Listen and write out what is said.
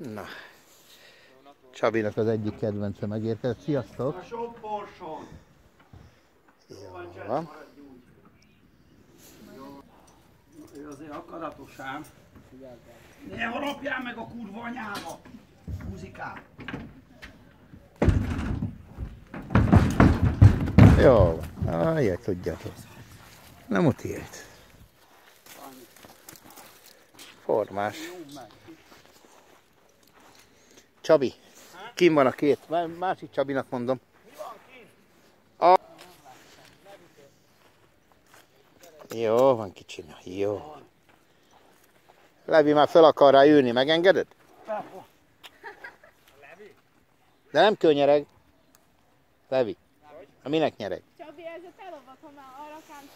Na. Csabinak az egyik kedvence megérkezett. Sziasztok! A sok porson. Jó van. Ő azért akaratos ám. Ne harapjál meg a kurva anyába! Muzikál! Jó. Ah, ilyet tudjátok. Nem utilt. Formás. Csabi, kim van a két? Má- Másik Csabinak mondom. A... Jó van kicsinya, jó. Levi már fel akar rá ülni, megengeded? De nem kőnyereg. Levi. A minek nyereg? Csabi, ez a te lovad, ha már arra kám